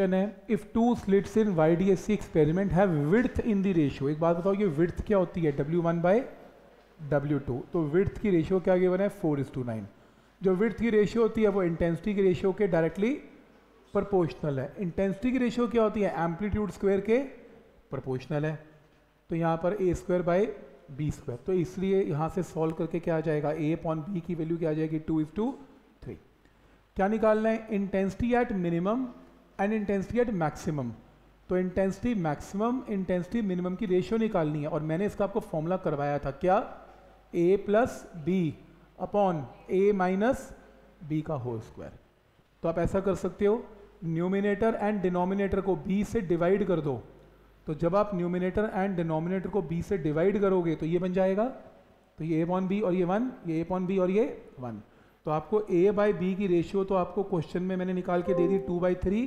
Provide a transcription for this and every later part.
Question है if two slits in Y D S E experiment have width in the ratio एक बात बताओ, ये विड्थ क्या होती है? W one by W two तो विड्थ की रेशियो क्या गिवन है? फोर इज़ टू नाइन जो विड्थ की रेशियो होती है, वो इंटेंसिटी की रेशियो के डायरेक्टली प्रपोर्शनल है. इंटेंसिटी की रेशियो क्या होती है? एम्पलीट्यूड स्क्वायर के प्रपोर्शनल है. तो यहाँ पर A square by B square तो इसलिए यहाँ से सॉल्व करके क्या आ जाएगा? ए अपॉन बी की वैल्यू क्या आ जाएगी? टू इज़ टू थ्री क्या निकालना है? Intensity at minimum and intensity at maximum तो इंटेंसिटी मैक्सिमम इंटेंसिटी मिनिमम की रेशियो निकालनी है। और मैंने इसका आपको फॉर्मूला करवाया था। क्या? A plus B upon A minus B का होल स्क्वायर तो आप ऐसा कर सकते हो न्यूमिनेटर एंड डिनोमिनेटर को बी से डिवाइड कर दो। तो जब आप न्यूमिनेटर एंड डिनोमिनेटर को बी से डिवाइड करोगे तो ये बन जाएगा। तो ये ए पॉन बी और ये वन ये ए पॉन बी और ये वन तो आपको ए बाई बी की रेशियो तो आपको क्वेश्चन में मैंने निकाल के दे दी टू बाई थ्री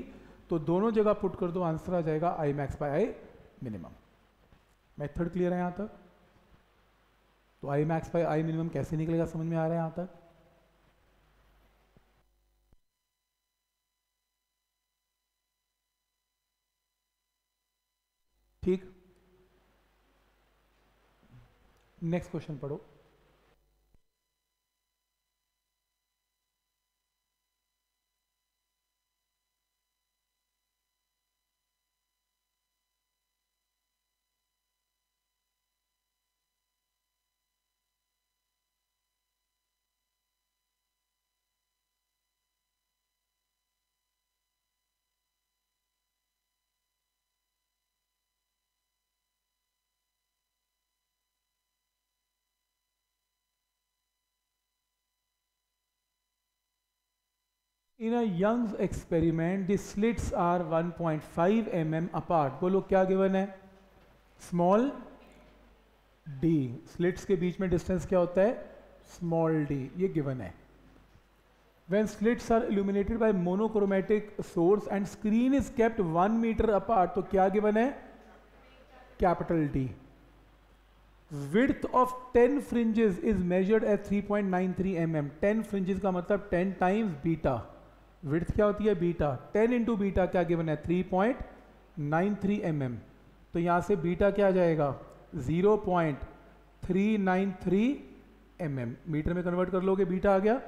तो दोनों जगह पुट कर दो, आंसर आ जाएगा I max by I minimum method clear है यहाँ तक? तो I max by I minimum कैसे निकलेगा समझ में आ रहा है यहाँ तक? ठीक? नेक्स्ट क्वेश्चन पढ़ो। In a Young's experiment, the slits are 1.5 mm apart. बोलो क्या गिवन है स्मॉल डी स्लिट्स के बीच में डिस्टेंस क्या होता है स्मॉल डी ये गिवन है when slits are illuminated by monochromatic source and screen is kept 1 meter apart तो क्या गिवन है capital D width of 10 fringes is measured at 3.93 mm 10 fringes का मतलब 10 times beta विड्थ क्या होती है? बीटा। 10 इंटू बीटा क्या गिवन है? 3.93 पॉइंट mm तो यहाँ से बीटा क्या आ जाएगा? 0.393 mm मीटर में कन्वर्ट कर लोगे, बीटा आ गया।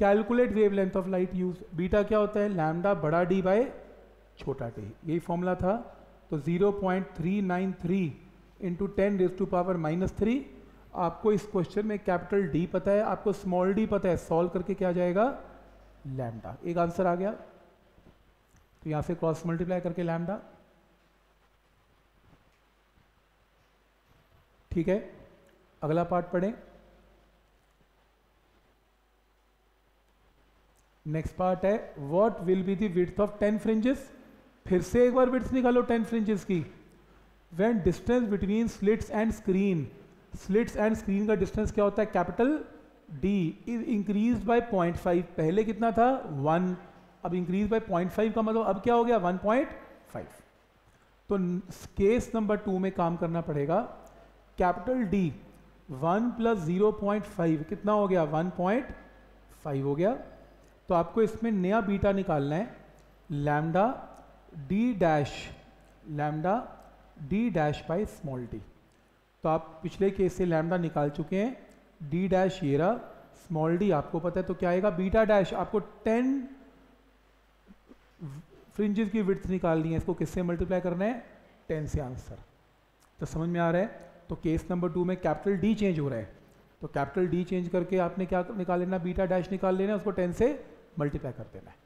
Calculate wavelength of light use beta क्या होता है? लैमडा बड़ा डी बाय छोटा डी यही फॉर्मूला था। तो 0.393 point three nine three into ten raise to power minus three आपको इस क्वेश्चन में कैपिटल डी पता है। आपको स्मॉल डी पता है। सॉल्व करके क्या जाएगा? लैमडा एक आंसर आ गया। तो यहाँ से क्रॉस मल्टीप्लाई करके लैमडा ठीक है? अगला पार्ट पढ़ें। नेक्स्ट पार्ट है what will be the width of ten fringes फिर से एक बार विड्थ निकालो टेन फ्रिंजेस की। When distance between slits and screen slits and screen का डिस्टेंस क्या होता है? Capital D is increase by point five पहले कितना था? वन अब इंक्रीज बाय पॉइंट फाइव का मतलब अब क्या हो गया? वन पॉइंट फाइव तो केस नंबर टू में काम करना पड़ेगा। Capital D one plus zero point five कितना हो गया? वन पॉइंट फाइव हो गया। तो आपको इसमें नया बीटा निकालना है। Lambda D dash lambda D dash by small D तो आप पिछले केस से लैमडा निकाल चुके हैं। डी डैश ये रहा स्मॉल डी आपको पता है तो क्या आएगा? बीटा डैश आपको टेन फ्रिंजेस की विथ निकालनी है, इसको किससे मल्टीप्लाई करना है? टेन से आंसर तो समझ में आ रहा है? तो केस नंबर टू में कैपिटल डी चेंज हो रहा है। तो कैपिटल डी चेंज करके आपने क्या निकाल लेना? बीटा डैश निकाल लेना उसको टेन से मल्टीप्लाई कर देना है।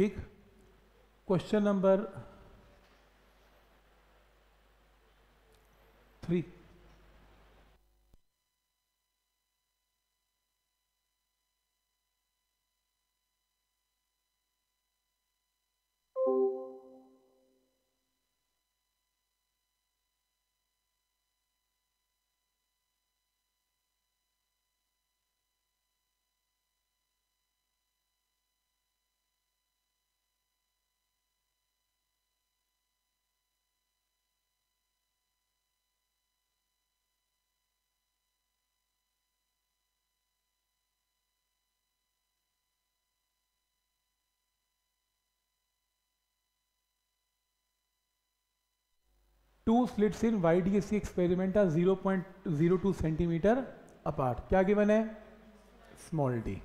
ठीक? Question number three two slits in Y D S C experiment are zero point zero two centimetre apart. क्या गिवन है? Small D.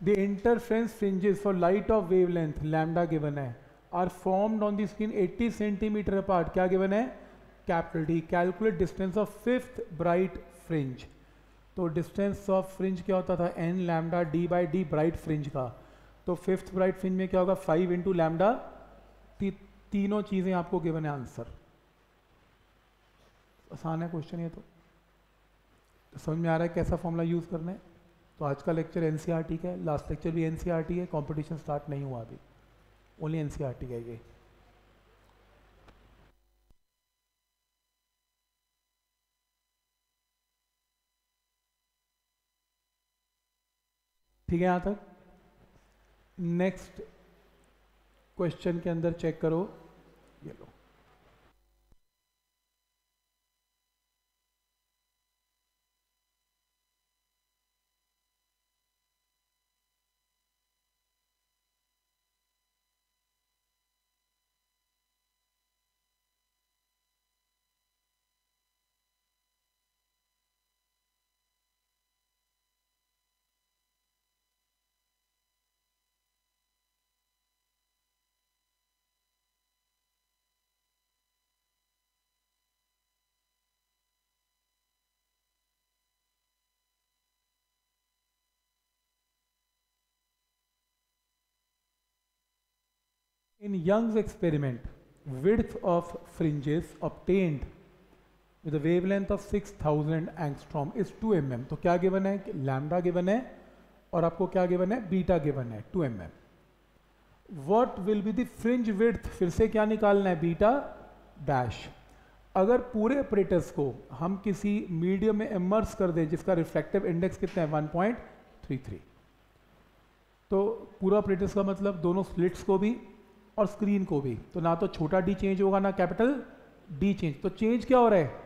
The interference fringes for light of wavelength lambda given है। Are formed on the screen 80 centimetre apart क्या given है? Capital D calculate distance of fifth bright fringe तो distance of fringe क्या होता था? N lambda D by D bright fringe का। तो fifth bright fringe में क्या होगा? फाइव इंटू लैमडा तीनों चीज़ें आपको गिवन है आंसर आसान है क्वेश्चन ये तो, समझ में आ रहा है कैसा फॉर्मूला यूज़ करना है? तो आज का लेक्चर एन e का है। लास्ट लेक्चर भी एन e है। कॉम्पिटिशन स्टार्ट नहीं हुआ अभी। ओनली एन का है ये। ठीक है यहाँ तक। नेक्स्ट क्वेश्चन के अंदर चेक करो ये लो In Young's experiment, width of fringes obtained with a wavelength of 6000 angstrom is 2 mm. तो क्या गिवन है? लैम्डा गिवन है और आपको क्या गिवन है? बीटा गिवन है 2 mm. What will be fringe width फिर से क्या निकालना है? बीटा डैश अगर पूरे ऑपरेटर्स को हम किसी मीडियम में इमर्स कर दें जिसका रिफ्लेक्टिव इंडेक्स कितना है? 1.33 तो पूरा ऑपरेटर्स का मतलब दोनों स्लिट्स को भी और स्क्रीन को भी। तो ना तो छोटा डी चेंज होगा, ना कैपिटल डी चेंज तो चेंज क्या हो रहा है?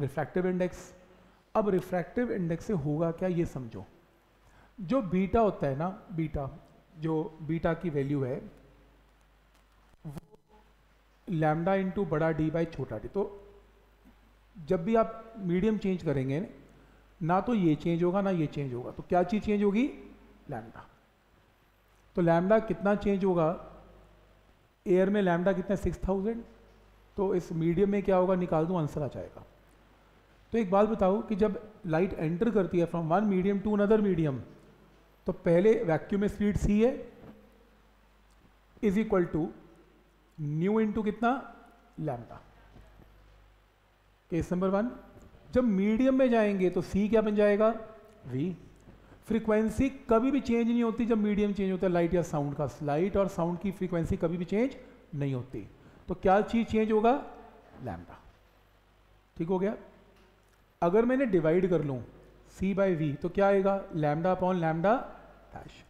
रिफ्रैक्टिव इंडेक्स अब रिफ्रैक्टिव इंडेक्स से होगा क्या, ये समझो। जो बीटा होता है ना बीटा जो बीटा की वैल्यू है, वो लैमडा इंटू बड़ा डी बाई छोटा डी तो जब भी आप मीडियम चेंज करेंगे, ना तो ये चेंज होगा, ना ये चेंज होगा। तो क्या चीज़ चेंज होगी? लैमडा तो लैमडा कितना चेंज होगा? एयर में लैमडा कितना सिक्स थाउज़ेंड। तो इस मीडियम में क्या होगा? निकाल दूँ, आंसर आ जाएगा। तो एक बात बताओ कि जब लाइट एंटर करती है from one medium to another medium तो पहले वैक्यूम में स्पीड सी है, is equal to nu into कितना? लैमडा। केस नंबर वन, जब मीडियम में जाएँगे तो सी क्या बन जाएगा? वी। फ्रीक्वेंसी कभी भी चेंज नहीं होती जब मीडियम चेंज होता है लाइट या साउंड का। लाइट और साउंड की फ्रीक्वेंसी कभी भी चेंज नहीं होती। तो क्या चीज़ चेंज होगा? लैमडा ठीक हो गया? अगर मैंने डिवाइड कर लूँ सी बाई वी तो क्या आएगा? लैमडा अपॉन लैमडा डैश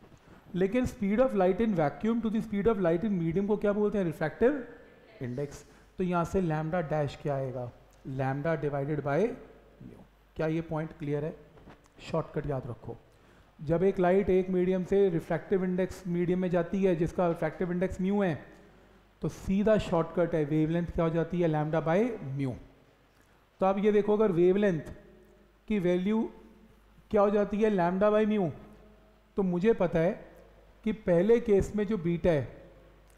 लेकिन speed of light in vacuum to the speed of light in medium को क्या बोलते हैं? रिफ्रैक्टिव इंडेक्स तो यहाँ से लैमडा डैश क्या आएगा? लैम्डा डिवाइडेड बाय क्या ये पॉइंट क्लियर है? शॉर्टकट याद रखो। जब एक लाइट एक मीडियम से रिफ्रैक्टिव इंडेक्स मीडियम में जाती है, जिसका रिफ्रैक्टिव इंडेक्स म्यू है तो सीधा शॉर्टकट है वेवलेंथ क्या हो जाती है? लैमडा बाय म्यू तो आप ये देखो, अगर वेवलेंथ की वैल्यू क्या हो जाती है? लैमडा बाय म्यू तो मुझे पता है कि पहले केस में जो बीटा है,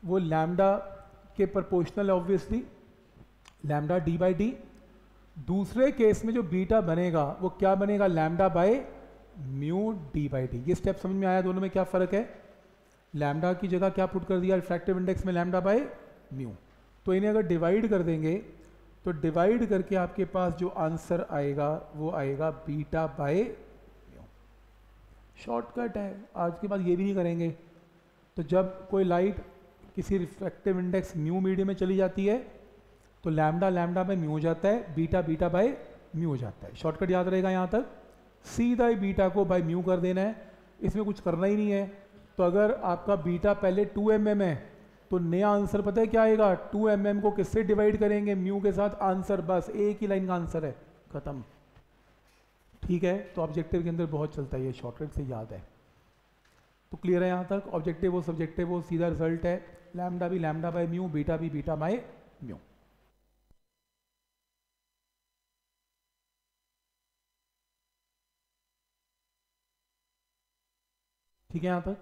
वो लैमडा के proportional obviously lambda D by D दूसरे केस में जो बीटा बनेगा, वो क्या बनेगा? Lambda by mu D by D. ये स्टेप समझ में आया दोनों में क्या फ़र्क है? लैमडा की जगह क्या पुट कर दिया? रिफ्रैक्टिव इंडेक्स में लैमडा बाय म्यू। तो इन्हें अगर डिवाइड कर देंगे तो डिवाइड करके आपके पास जो आंसर आएगा, वो आएगा बीटा बाय म्यू। शॉर्टकट है। आज के बाद ये भी नहीं करेंगे। तो जब कोई लाइट किसी रिफ्रैक्टिव इंडेक्स म्यू मीडियम में चली जाती है तो लैमडा लैमडा में म्यू हो जाता है बीटा बीटा बाय म्यू हो जाता है। शॉर्टकट याद रहेगा यहाँ तक? सीधा ही बीटा को बाई म्यू कर देना है। इसमें कुछ करना ही नहीं है। तो अगर आपका बीटा पहले 2 एम mm है तो नया आंसर पता है क्या आएगा? 2 एम mm को किससे डिवाइड करेंगे? म्यू के साथ आंसर, बस एक ही लाइन का आंसर है। खत्म। ठीक है? तो ऑब्जेक्टिव के अंदर बहुत चलता है ये। शॉर्टकट से याद है। तो क्लियर है यहाँ तक? ऑब्जेक्टिव वो सब्जेक्टिव वो सीधा रिज़ल्ट है। लैमडा भी लैमडा बाई म्यू बीटा भी बीटा बाई म्यू। ठीक है यहाँ पर?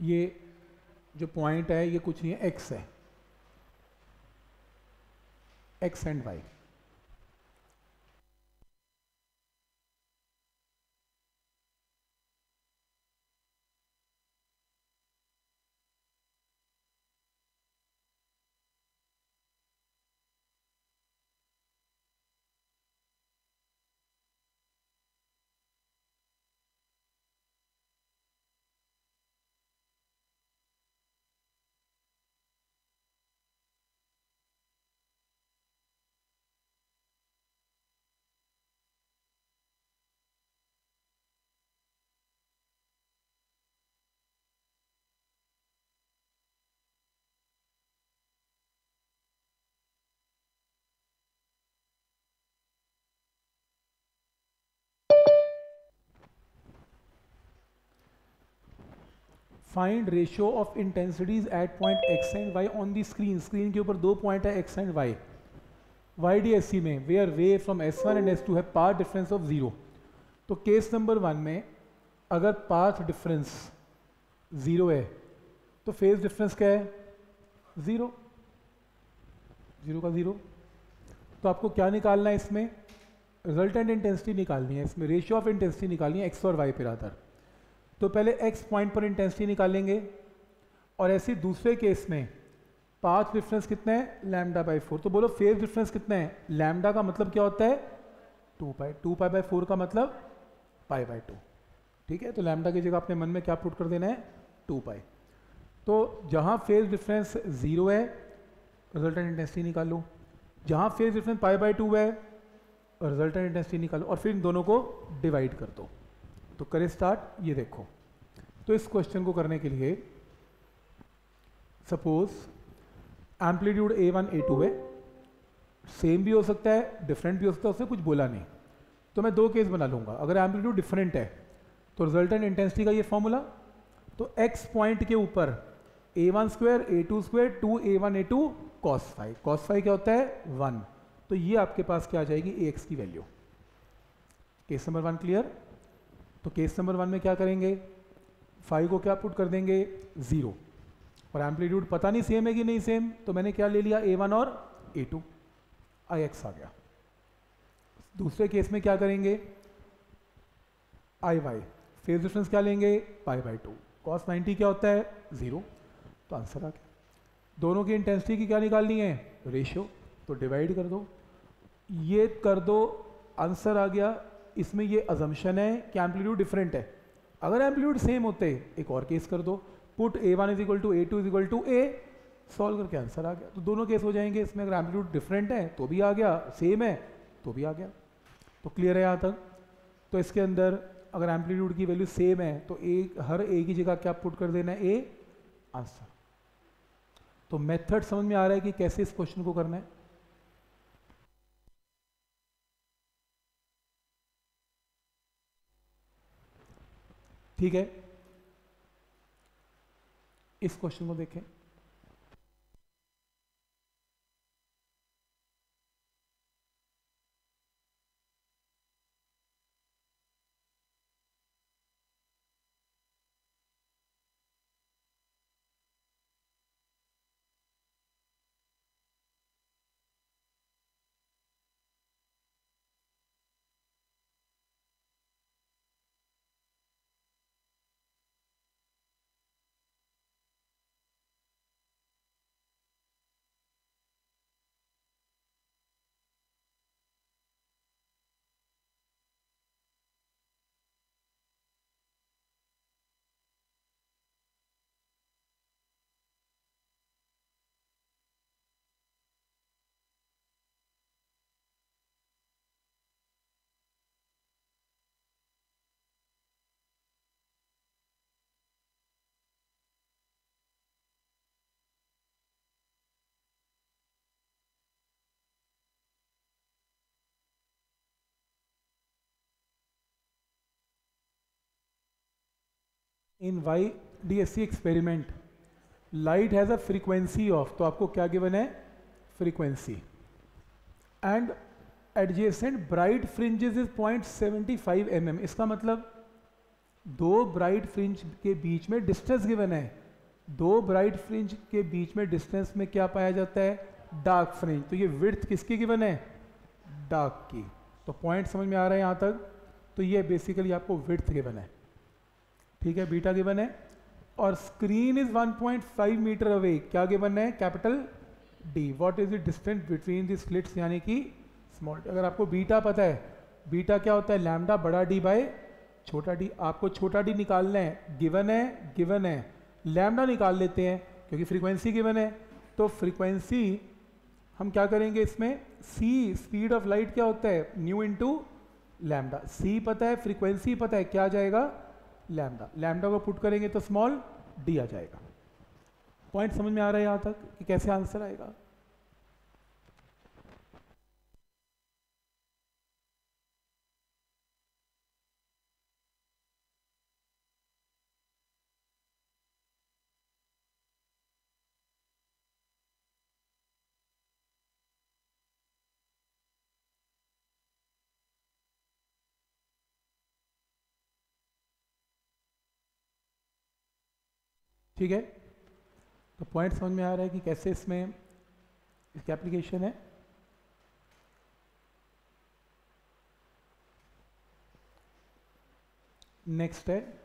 ये जो पॉइंट है, ये कुछ नहीं है एक्स है। X and Y find ratio of intensities at point X and Y on the screen screen के ऊपर दो पॉइंट है X and Y Y D S C में वे are way from S one and S two है path difference of zero तो case number one में, अगर path difference zero है तो फ़ेज़ डिफरेंस क्या है? ज़ीरो ज़ीरो का ज़ीरो तो आपको क्या निकालना है इसमें? रिजल्टेंट इंटेंसिटी निकालनी है। इसमें रेशियो ऑफ़ इंटेंसिटी निकालनी है एक्स और वाई पर आधार तो पहले एक्स पॉइंट पर इंटेंसिटी निकालेंगे और ऐसे दूसरे केस में पाथ डिफरेंस कितना है? लैमडा बाई फोर तो बोलो फ़ेज़ डिफरेंस कितना है? लैमडा का मतलब क्या होता है? Two pi two pi by four का मतलब पाई बाई टू ठीक है? तो लैमडा की जगह अपने मन में क्या पुट कर देना है? टू पाई तो जहाँ फ़ेज़ डिफरेंस ज़ीरो है रिजल्टेंट इंटेंसिटी निकालो। जहाँ phase difference pi by two है रिजल्टेंट इंटेंसिटी निकालो और फिर इन दोनों को डिवाइड कर दो। तो करें स्टार्ट ये देखो। तो इस क्वेश्चन को करने के लिए suppose amplitude A one A two है सेम भी हो सकता है डिफरेंट भी हो सकता है उससे कुछ बोला नहीं। तो मैं दो केस बना लूँगा। अगर एम्पलीट्यूड डिफरेंट है तो रिजल्टेंट इंटेंसिटी का ये फॉर्मूला तो एक्स पॉइंट के ऊपर A one square A two square two A one A two cos five cos five क्या होता है? वन तो ये आपके पास क्या आ जाएगी? ए एक्स की value case number one clear तो केस नंबर वन में क्या करेंगे? फाइव को क्या पुट कर देंगे? ज़ीरो। और एम्पलीट्यूड पता नहीं सेम है कि नहीं सेम तो मैंने क्या ले लिया? ए वन और ए टू। आई एक्स आ गया। दूसरे केस में क्या करेंगे? आई वाई। फ़ेज़ डिफरेंस क्या लेंगे? Pi by two. Cos ninety क्या होता है? ज़ीरो। तो आंसर आ गया। दोनों की इंटेंसिटी की क्या निकालनी है? रेशियो। तो डिवाइड कर दो। ये कर दो। आंसर आ गया। इसमें ये अजम्पन है कि एम्पलीट्यूड डिफरेंट है। अगर एम्पलीट्यूड सेम होते, एक और केस कर दो। Put A one is equal to A two is equal to A solve करके आंसर आ गया। तो दोनों केस हो जाएँगे। इसमें अगर एम्पलीट्यूड डिफरेंट है तो भी आ गया। सेम है तो भी आ गया। तो क्लियर है यहाँ तक। तो इसके अंदर अगर एम्पलीट्यूड की वैल्यू सेम है तो एक, हर ए की जगह क्या पुट कर देना है? ए आंसर तो मेथड समझ में आ रहा है कि कैसे इस क्वेश्चन को करना है। ठीक है? इस क्वेश्चन को देखें। In Y D S E experiment light has a frequency of तो आपको क्या गिवन है? Frequency and adjacent bright fringes is point seventy five m m इसका मतलब दो ब्राइट फ्रिंज के बीच में डिस्टेंस गिवन है। दो ब्राइट फ्रिंज के बीच में डिस्टेंस में क्या पाया जाता है? डार्क फ्रिंज तो ये विर्थ किसकी गिवन है? डार्क की. तो पॉइंट समझ में आ रहा है यहाँ तक? तो ये बेसिकली आपको विर्थ गिवन है। ठीक है बीटा गिवन है। और स्क्रीन इज़ 1.5 मीटर अवे क्या गिवन है? Capital D what is the distance between the slits यानी कि स्मॉल अगर आपको बीटा पता है बीटा क्या होता है? लैमडा बड़ा डी बाय छोटा डी आपको छोटा डी निकालना है। गिवन है गिवन है। लैमडा निकाल लेते हैं, क्योंकि फ्रीक्वेंसी गिवन है। तो फ्रीक्वेंसी हम क्या करेंगे इसमें? सी स्पीड ऑफ़ लाइट क्या होता है? न्यू इंटू लैमडा सी पता है फ्रीक्वेंसी पता है। क्या जाएगा? लैम्डा। लैमडा को पुट करेंगे तो स्मॉल डी आ जाएगा। पॉइंट समझ में आ रहा है यहाँ तक कि कैसे आंसर आएगा? ठीक है? तो पॉइंट समझ में आ रहा है कि कैसे इसमें इसकी एप्लीकेशन है? नेक्स्ट है।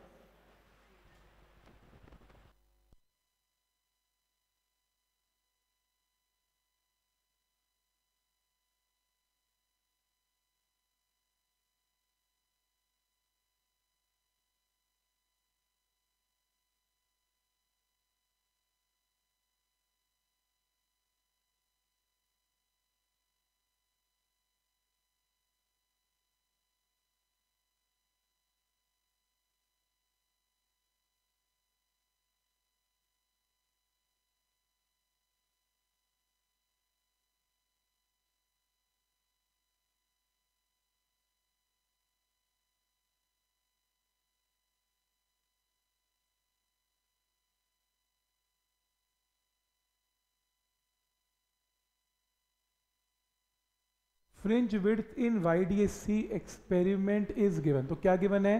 Fringe width in Y D S E experiment is given तो क्या गिवन है?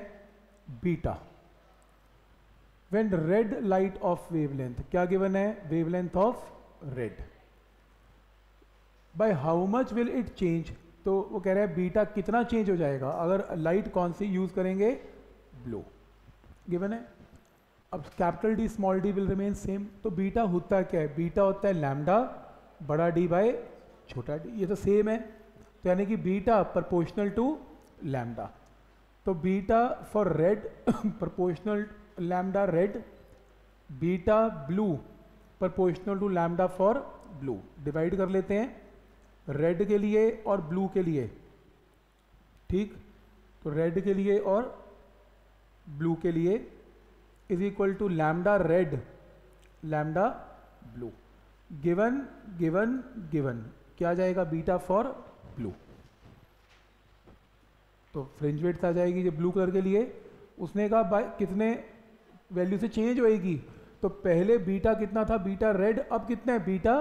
Beta when red light of wavelength क्या गिवन है? Wavelength of red by how much will it change तो वो कह रहे हैं बीटा कितना चेंज हो जाएगा? अगर लाइट कौन सी यूज़ करेंगे? ब्लू गिवन है? अब capital D small D will remain same तो बीटा होता क्या है? बीटा होता है लैमडा बड़ा डी बाय छोटा डी ये तो सेम है। तो यानी कि बीटा प्रपोर्शनल टू लैमडा। तो beta for red proportional lambda red, beta blue proportional to lambda for blue. Divide कर लेते हैं, रेड के लिए और ब्लू के लिए। ठीक? तो रेड के लिए और ब्लू के लिए is equal to lambda red, lambda blue. Given given given. क्या जाएगा? बीटा फॉर ब्लू तो फ्रिंज वेट आ जाएगी जो ब्लू कलर के लिए। उसने कहा कितने वैल्यू से चेंज होएगी? तो पहले बीटा कितना था? बीटा रेड अब कितना है? बीटा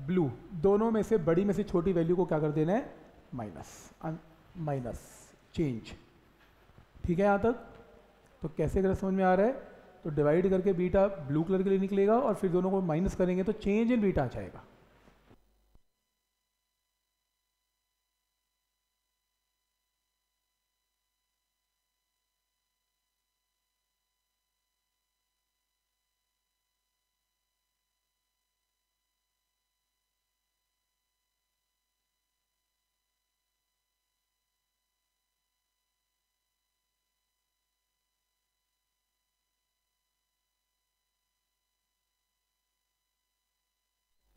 ब्लू दोनों में से, बड़ी में से छोटी वैल्यू को क्या कर देना है? माइनस माइनस चेंज ठीक है यहाँ तक? तो कैसे अगर समझ में आ रहा है? तो डिवाइड करके बीटा ब्लू कलर के लिए निकलेगा और फिर दोनों को माइनस करेंगे तो चेंज इन बीटा आ जाएगा।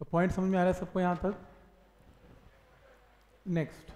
तो पॉइंट समझ में आ रहा है सबको यहाँ तक? Next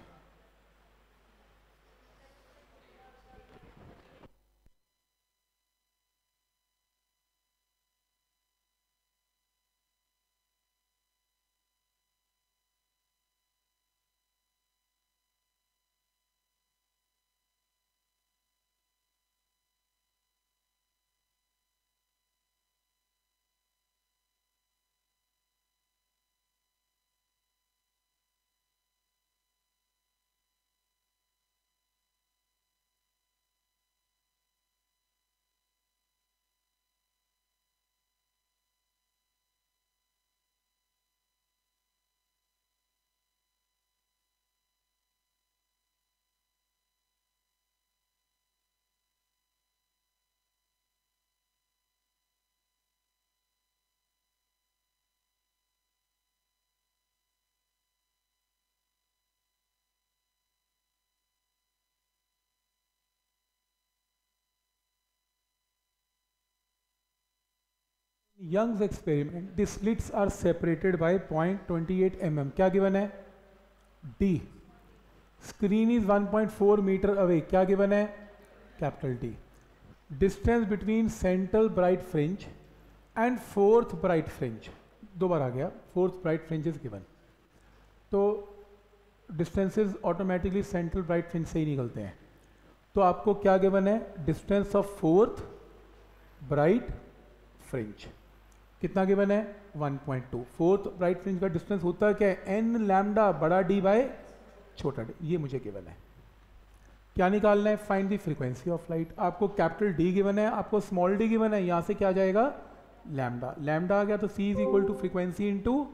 Young's experiment the slits are separated by point twenty mm. क्या गिवन है? The screen is 1.4 metre away क्या गिवन है? Capital D distance between central bright fringe and fourth bright fringe दो बार आ गया। Fourth bright fringe is given तो distances automatically central bright fringe से ही निकलते हैं। तो आपको क्या गिवन है? Distance of fourth bright fringe कितना गिवन है? 1.2 फोर्थ राइट फ्रिंज का डिस्टेंस होता है? क्या एन लैमडा बड़ा डी बाय छोटा डी ये मुझे गिवन है। क्या निकालना है? Find the frequency of light आपको कैपिटल डी गिवन है, आपको स्मॉल डी गिवन है, यहाँ से क्या जाएगा? लैमडा लैमडा आ गया तो c is equal to frequency into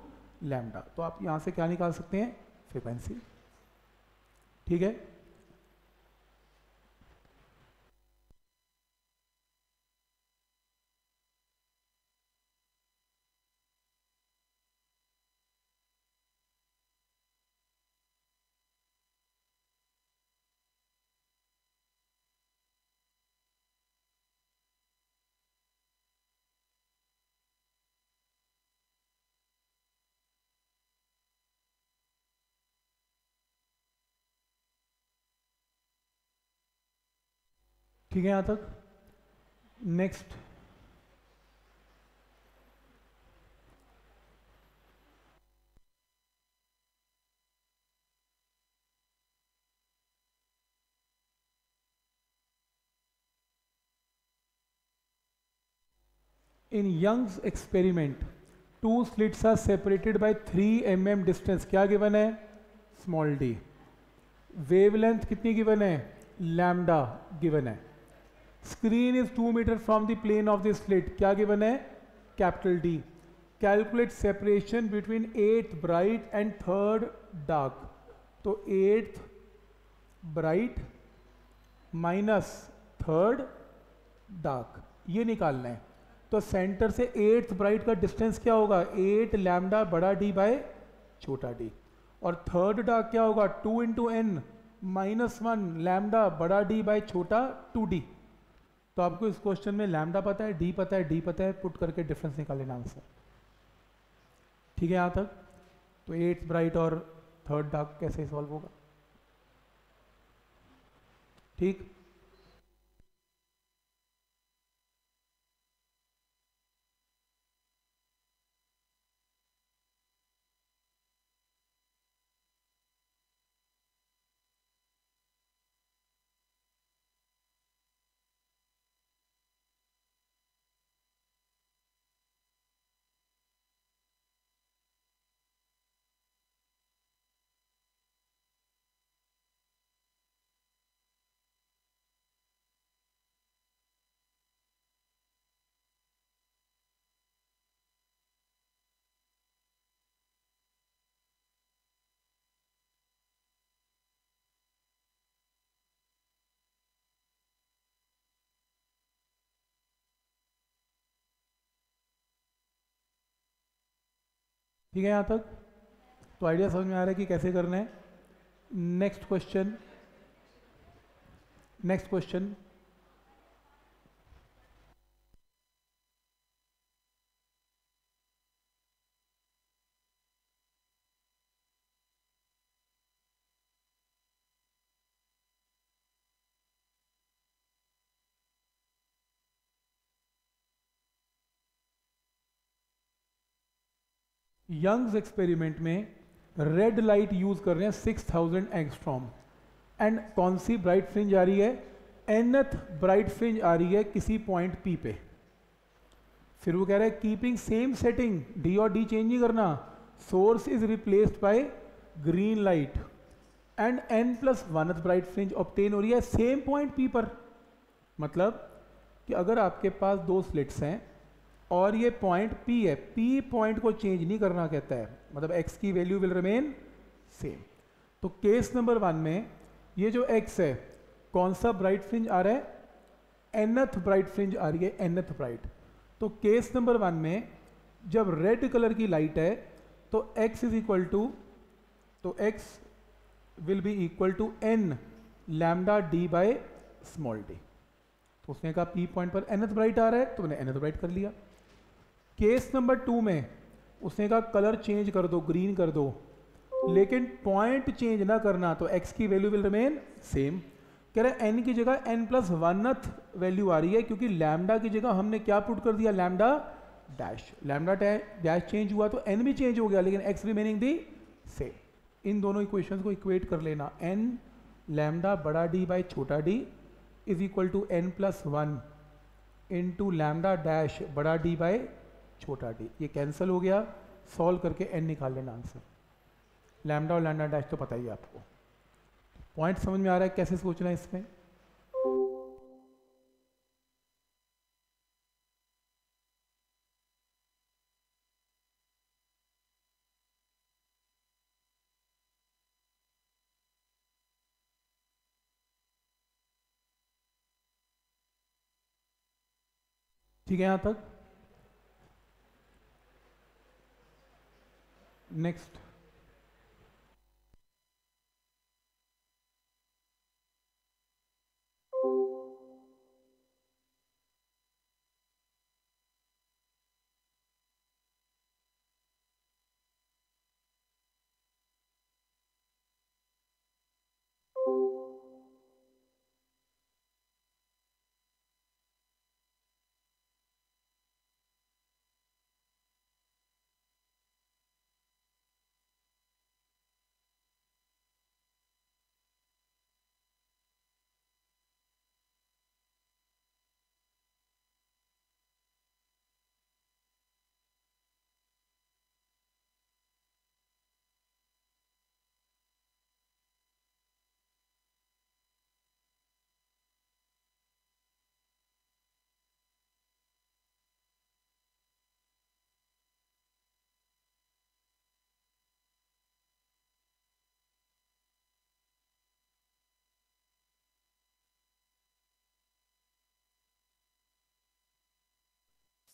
lambda तो आप यहाँ से क्या निकाल सकते हैं? फ्रीक्वेंसी ठीक है? ठीक है यहाँ तक? Next in Young's experiment two slits are separated by 3 m m distance क्या गिवन है? स्मॉल डी वेवलेंथ कितनी गिवन है? लैम्डा गिवन है. Screen is two metre from the plane of the slit. क्या गिवन है? Capital D. Calculate separation between eight bright and third dark. तो eighth bright minus third dark. ये निकालना है। तो सेंटर से एट्थ ब्राइट का डिस्टेंस क्या होगा? एट लैमडा बड़ा डी बाय छोटा डी। और थर्ड डार्क क्या होगा? Two into n minus one lambda बड़ा डी बाय छोटा टू डी। तो आपको इस क्वेश्चन में लैमडा पता है डी पता है डी पता है पुट करके डिफरेंस निकाल लेना आंसर ठीक है यहाँ तक? तो एट्थ ब्राइट और थर्ड डार्क कैसे सॉल्व होगा? ठीक? ठीक है यहाँ तक? तो आइडिया समझ में आ रहा है कि कैसे करना है? Next question next question Young's experiment में रेड लाइट यूज़ कर रहे हैं सिक्स थाउज़ेंड एंगस्ट्रॉम। एंड कौन सी ब्राइट फ्रिंज आ रही है? एनथ ब्राइट फ्रिंज आ रही है किसी पॉइंट पी पे। फिर वो कह रहा है कीपिंग सेम सेटिंग डी और डी चेंज नहीं करना। Source is replaced by green light and n plus one bright fringe obtained हो रही है सेम पॉइंट पी पर। मतलब कि अगर आपके पास दो स्लिट्स हैं और ये पॉइंट P है। P पॉइंट को चेंज नहीं करना कहता है। मतलब x की वैल्यू विल रिमेन सेम तो केस नंबर वन में ये जो x है, कौन सा ब्राइट फ्रिंज आ रहा है? एनथ ब्राइट फ्रिंज आ रही है एनथ ब्राइट तो केस नंबर वन में जब रेड कलर की लाइट है तो x इज़ इक्वल टू तो x will be equal to n lambda D by small D तो उसने कहा पी पॉइंट पर एनथ ब्राइट आ रहा है तो मैंने एनथ ब्राइट कर लिया। केस नंबर टू में उसने कहा कलर चेंज कर दो ग्रीन कर दो, लेकिन पॉइंट चेंज ना करना तो एक्स की वैल्यू विल रिमेन सेम कह रहे एन की जगह एन प्लस वनथ वैल्यू आ रही है, क्योंकि लैमडा की जगह हमने क्या पुट कर दिया? Lambda dash lambda dash change हुआ तो एन भी चेंज हो गया, लेकिन एक्स रिमेनिंग दी सेम इन दोनों इक्वेशन को इक्वेट कर लेना। एन लैमडा बड़ा डी बाई छोटा D is equal to N plus one into lambda dash बड़ा डी बाई छोटा डी ये कैंसिल हो गया सॉल्व करके एन निकाल लेना आंसर लैमडा और लैमडा डैश तो पता ही आपको. पॉइंट समझ में आ रहा है कैसे सोचना है इसमें? ठीक है यहाँ तक? Next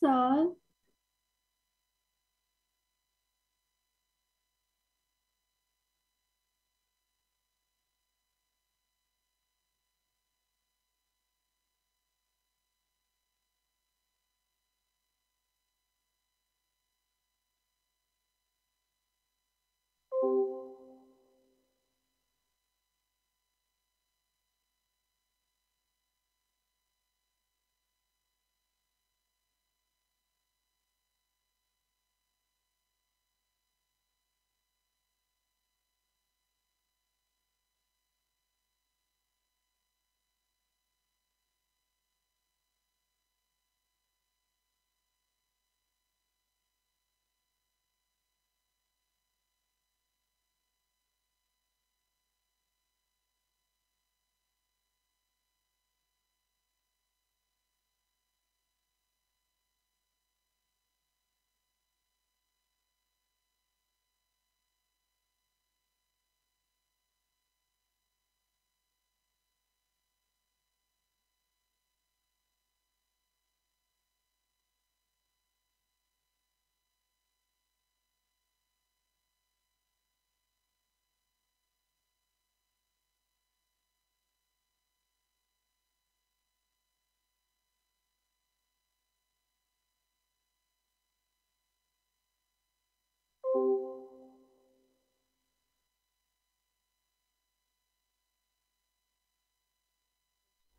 all.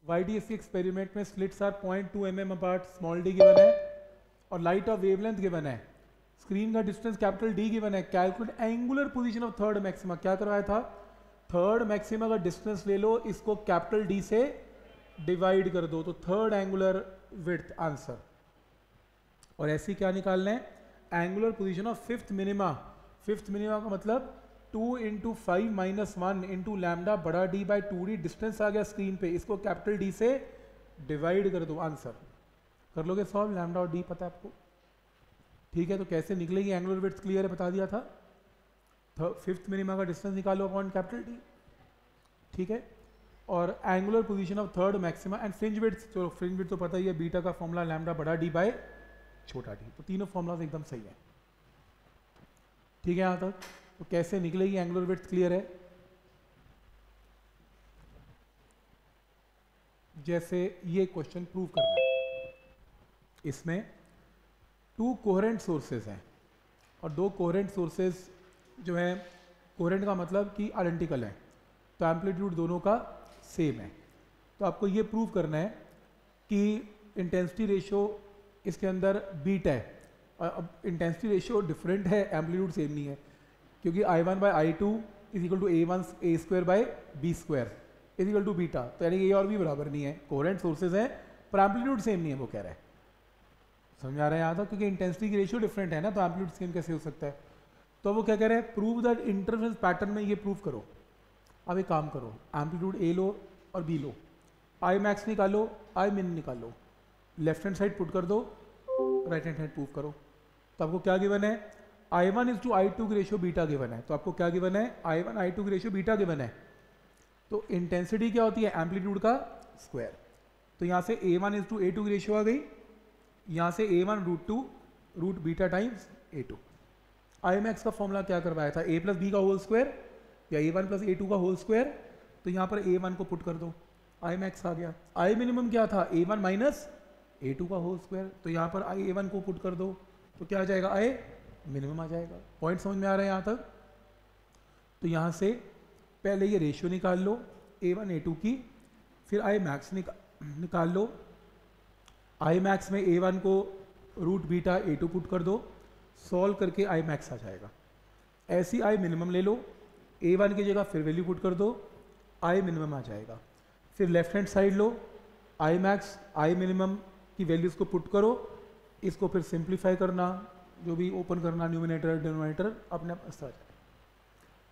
डी एक्सपेरिमेंट में slits are point two m m apart small D given है, और लाइट ऑफ़ वेवलेंथ गिवन है। स्क्रीन का डिस्टेंस कैपिटल डी गिवन है। Calculate angular position of third maxima क्या करवाया था? थर्ड मैक्सिमा का डिस्टेंस ले लो, इसको कैपिटल डी से डिवाइड कर दो तो थर्ड एंगुलर विथ आंसर और ऐसी क्या निकालना है? Angular position of fifth minima fifth minima का मतलब two into five minus one into lambda बड़ा D by two D distance आ गया स्क्रीन पे। इसको कैपिटल डी से डिवाइड कर दो, आंसर। कर लोगे सॉल्व? लैमडा और डी पता है आपको? ठीक है तो कैसे निकलेगी? एंगुलर विड्थ क्लियर है, बता दिया था। फिफ्थ मिनिमा का डिस्टेंस निकालो अपॉन कैपिटल डी। ठीक है? और angular position of third maxima and fringe width. तो फ्रिंज विड्थ तो पता ही है, बीटा का फॉर्मूला लैमडा बड़ा डी बाय छोटा डी। तो तीनों फॉर्मूलाज एकदम सही है। ठीक है, यहाँ तक? तो कैसे निकलेगी एंगुलर विड्थ क्लियर है? जैसे ये क्वेश्चन प्रूव करना है। इसमें टू कोहरेंट सोर्सेज हैं और दो कोहरेंट सोर्सेज जो हैं कोहरेंट का मतलब कि आइडेंटिकल है। तो एम्पलीट्यूड दोनों का सेम है। तो आपको ये प्रूव करना है कि इंटेंसिटी रेशियो इसके अंदर बीट है। और अब इंटेंसिटी रेशियो डिफरेंट है एम्पलीट्यूड सेम नहीं है। क्योंकि I one by I two is equal to A one A square by B square is equal to beta तो यानी ए और बी बराबर नहीं है। कोरेंट सोर्सेज हैं, पर एम्पलीट्यूड सेम नहीं है, वो कह रहा है। समझ आ रहा है यहाँ तक? क्योंकि इंटेंसिटी की रेशियो डिफरेंट है ना तो एम्पलीट्यूड सेम कैसे हो सकता है? तो वो क्या कह रहे हैं? प्रूव दैट इंटरफेरेंस पैटर्न में ये प्रूव करो। अब एक काम करो एम्पलीट्यूड ए लो और बी लो। आई मैक्स निकालो आई मिन निकालो। लेफ़्ट हैंड साइड पुट कर दो राइट हैंड साइड प्रूव करो। तो आपको क्या गिवन है? I one is to I two की रेशियो बीटा गिवन है। तो आपको क्या गिवन है? आई वन आई टू की रेशियो बीटा गिवन है। तो इंटेंसिटी क्या होती है? एम्पलीट्यूड का स्क्वायर तो यहाँ से A one is to A two की रेशियो आ गई। यहाँ से A one root to root beta times A two I max का फॉर्मूला क्या करवाया था? ए प्लस बी का होल स्क्वायर या A one plus A two का होल स्क्वायर तो यहाँ पर ए वन को पुट कर दो। आई मैक्स आ गया। आई मिनिमम क्या था? A one minus A two का होल स्क्वायर तो यहाँ पर आई ए वन को पुट कर दो। तो क्या आ जाएगा? आई मिनिमम आ जाएगा। पॉइंट समझ में आ रहा है यहाँ तक? तो यहाँ से पहले ये रेशियो निकाल लो ए वन ए टू की फिर आई मैक्स निका, निकाल लो। आई मैक्स में ए वन को root beta A two put कर दो। सॉल्व करके आई मैक्स आ जाएगा। ऐसी आई मिनिमम ले लो। ए वन की जगह फिर वैल्यू पुट कर दो। आई मिनिमम आ जाएगा। फिर लेफ़्ट हैंड साइड लो। आई मैक्स आई मिनिमम की वैल्यूज़ को पुट करो। इसको फिर सिंप्लीफाई करना। जो भी ओपन करना न्यूमिनेटर डिनोमिनेटर अपने आप जाए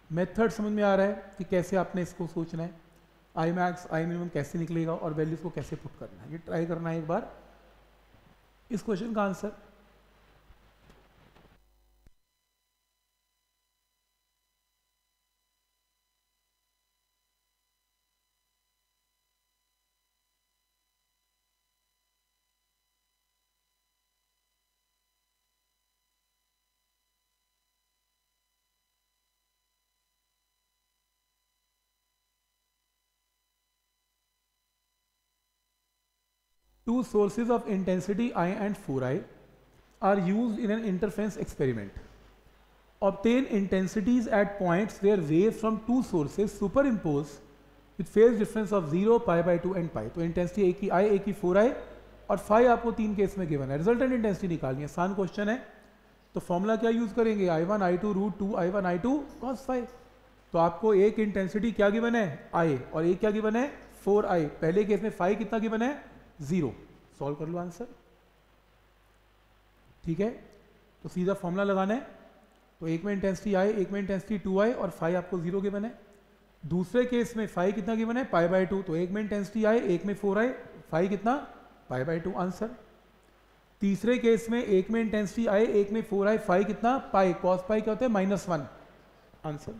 मेथड समझ में आ रहा है कि कैसे आपने इसको सोचना है। आई मैक्स आई मिनिमम कैसे निकलेगा और वैल्यूज़ को कैसे पुट करना है। ये ट्राई करना है एक बार। इस क्वेश्चन का answer Two sources of intensity I and 4I are used in an interference experiment. Obtain intensities at points where waves from two sources superimpose with phase difference of 0, pi by 2 and pi. तो intensity एक की I, एक की 4I और phi आपको तीन case में given है रिजल्टेंट इंटेंसिटी निकालनी है आसान क्वेश्चन है तो फॉर्मूला क्या यूज़ करेंगे I one I two root two I I phi तो आपको एक इंटेंसिटी क्या गिवन है आई और एक क्या गिवन है फोर आई पहले केस में फाइव कितना गिवन है ज़ीरो सॉल्व कर लो आंसर ठीक है? तो सीधा फॉर्मूला लगाना है। तो एक में इंटेंसिटी आई एक में इंटेंसिटी टू आई और फाइव आपको ज़ीरो गिवन है। दूसरे केस में फाइव कितना गिवन है? पाई बाय टू तो एक में इंटेंसिटी आई एक में फोर आई फाइव कितना? पाई बाय टू आंसर तीसरे केस में एक में इंटेंसिटी आई एक में फोर आई फाइव कितना? पाई कॉस पाई क्या होता है? माइनस वन आंसर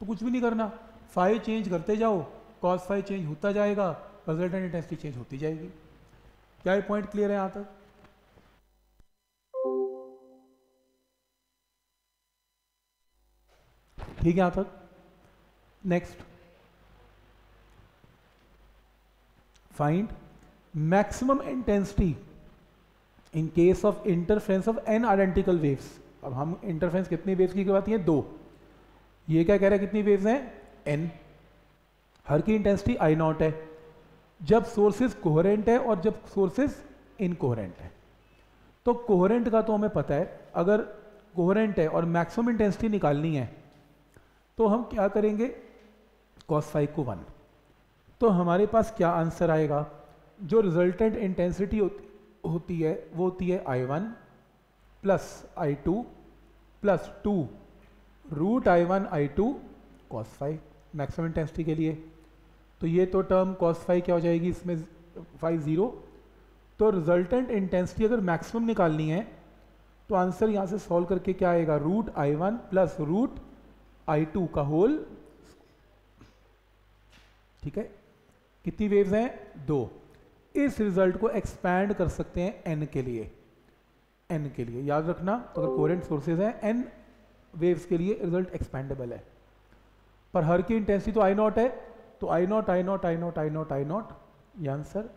तो कुछ भी नहीं करना। फाइव चेंज करते जाओ। कॉस फाइव चेंज होता जाएगा। रिजल्टेंट इंटेंसिटी चेंज होती जाएगी। क्या ये पॉइंट क्लियर है यहाँ तक? ठीक है यहाँ तक? Next find maximum intensity in case of interference of n identical waves अब हम इंटरफ्रेंस कितनी वेव्स की करवाती है? दो। ये क्या कह रहा है कितनी वेव्स हैं? एन हर की इंटेंसिटी आई नॉट है। जब सोर्सेज कोहरेंट है और जब सोर्सेज इनकोहरेंट है। तो कोहरेंट का तो हमें पता है, अगर कोहरेंट है और मैक्सिमम इंटेंसिटी निकालनी है तो हम क्या करेंगे? कॉस फाइव को वन तो हमारे पास क्या आंसर आएगा? जो रिजल्टेंट इंटेंसिटी होती होती है, वो होती है I one plus I two plus two root I one I two cos phi maximum intensity के लिए। तो ये तो टर्म कॉस फाइव क्या हो जाएगी? इसमें फाइव ज़ीरो तो रिजल्टेंट इंटेंसिटी अगर मैक्सिमम निकालनी है तो आंसर यहाँ से सॉल्व करके क्या आएगा? Root I one plus root I two का होल ठीक है? कितनी वेव्स हैं? दो। इस रिज़ल्ट को एक्सपैंड कर सकते हैं एन के लिए। एन के लिए। याद रखना, अगर कोरेंट सोर्सेज हैं एन वेव्स के लिए रिज़ल्ट एक्सपैंडेबल है। पर हर की इंटेंसिटी तो आई नॉट है। तो I naught I naught I naught I naught I naught ये आंसर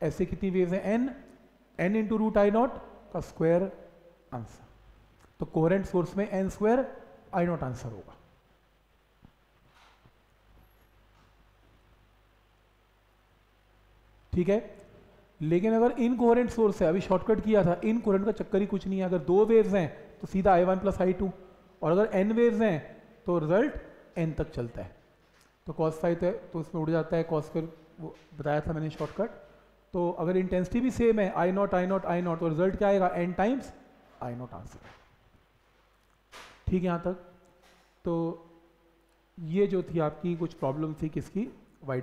ऐसे कितनी वेव्स हैं? N n into root I naught का स्क्वायर आंसर तो कोरेंट सोर्स में n square I naught answer होगा। ठीक है? लेकिन अगर इन कोरेंट सोर्स है, अभी शॉर्टकट किया था इन कोरेंट का चक्कर ही कुछ नहीं है। अगर दो वेव्स हैं तो सीधा I one plus I two और अगर एन वेव्स हैं तो रिज़ल्ट एन तक चलता है। तो कॉस फाइव है तो उसमें उड़ जाता है कॉस फिर वो बताया था मैंने शॉर्टकट तो अगर इंटेंसिटी भी सेम है I naught I naught I naught तो रिज़ल्ट क्या आएगा? N times I naught answer ठीक है यहाँ तक? तो ये जो थी आपकी कुछ प्रॉब्लम थी किसकी? वाई